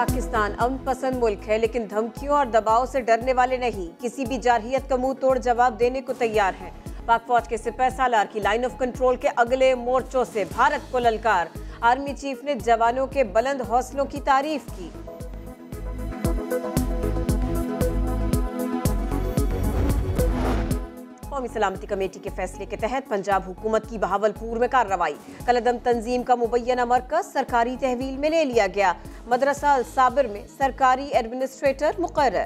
पाकिस्तान अमन पसंद मुल्क है, लेकिन धमकियों और दबाव से डरने वाले नहीं। किसी भी जारहियत का मुँह तोड़ जवाब देने को तैयार है। पाक फौज के सिपह सालार की लाइन ऑफ़ कंट्रोल के अगले मोर्चों से भारत को ललकार। आर्मी चीफ ने जवानों के बुलंद हौसलों की तारीफ़ की। कौमी सलामती कमेटी के फैसले के तहत पंजाब हुकूमत की बहावलपुर में कार्रवाई। कलदम तंजीम का मुबैना मरकज सरकारी तहवील में ले लिया गया। मदरसा साबिर में सरकारी एडमिनिस्ट्रेटर मुकर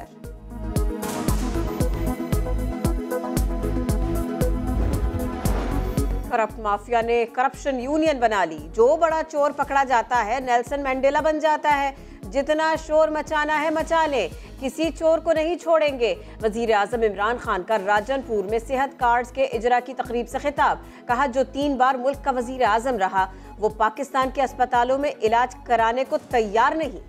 करप्ट माफिया ने करप्शन यूनियन बना ली। जो बड़ा चोर पकड़ा जाता है, नेल्सन मैंडेला बन जाता है। जितना शोर मचाना है मचा लें। किसी चोर को नहीं छोड़ेंगे। वज़ीर आज़म इमरान खान का राजनपुर में सेहत कार्ड के इजरा की तकरीब से खिताब। कहा, जो तीन बार मुल्क का वज़ीर आज़म रहा, वो पाकिस्तान के अस्पतालों में इलाज कराने को तैयार नहीं।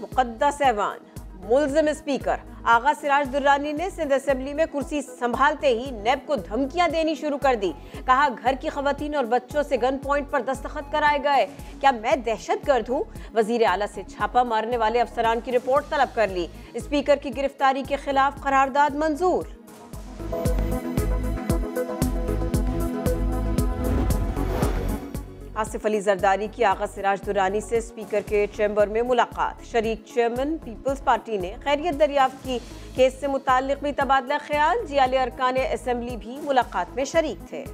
मुकद्दस ऐवान। मुलजिम स्पीकर आगा सिराज दुर्रानी ने सिंध असम्बली में कुर्सी संभालते ही नैब को धमकियाँ देनी शुरू कर दी। कहा, घर की खवतीन और बच्चों से गन पॉइंट पर दस्तखत कराए गए। क्या मैं दहशत गर्द हूँ? वज़ीर आला से छापा मारने वाले अफसरान की रिपोर्ट तलब कर ली। स्पीकर की गिरफ्तारी के खिलाफ करारदाद मंजूर। आसिफ अली जरदारी की आगा सिराज दुरानी से स्पीकर के चैम्बर में मुलाकात। शरीक चेयरमैन पीपल्स पार्टी ने खैरियत दरियाफ्त की। केस से मुतालिक भी तबादला ख्याल, जियाल अरकान असम्बली भी मुलाकात में शरीक थे।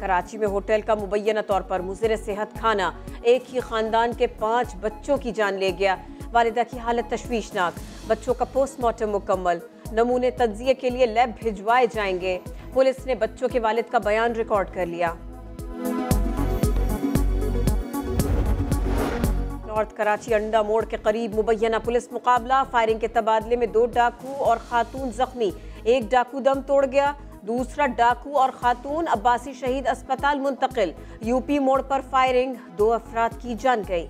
कराची में होटल का मुबैना तौर पर मुजर सेहत खाना। एक ही खानदान के पाँच बच्चों की जान ले गया। वालदा की हालत तशवीशनाक। बच्चों का पोस्टमार्टम मुकम्मल। नमूने तजिए के लिए लैब भिजवाए जाएँगे। पुलिस ने बच्चों के वालिद का बयान रिकॉर्ड कर लिया। नॉर्थ कराची अंडा मोड़ के करीब मुबैना पुलिस मुकाबला। फायरिंग के तबादले में दो डाकू और खातून जख्मी। एक डाकू दम तोड़ गया, दूसरा डाकू और खातून अब्बासी शहीद अस्पताल मुंतकिल। यूपी मोड़ पर फायरिंग, दो अफराद की जान गई।